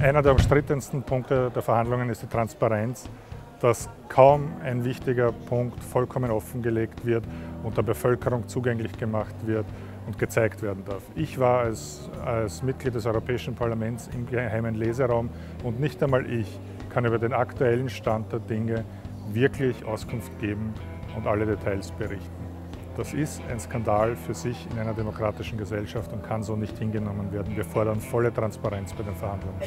Einer der umstrittensten Punkte der Verhandlungen ist die Transparenz, dass kaum ein wichtiger Punkt vollkommen offengelegt wird und der Bevölkerung zugänglich gemacht wird und gezeigt werden darf. Ich war als, als Mitglied des Europäischen Parlaments im geheimen Leseraum und nicht einmal ich kann über den aktuellen Stand der Dinge wirklich Auskunft geben und alle Details berichten. Das ist ein Skandal für sich in einer demokratischen Gesellschaft und kann so nicht hingenommen werden. Wir fordern volle Transparenz bei den Verhandlungen.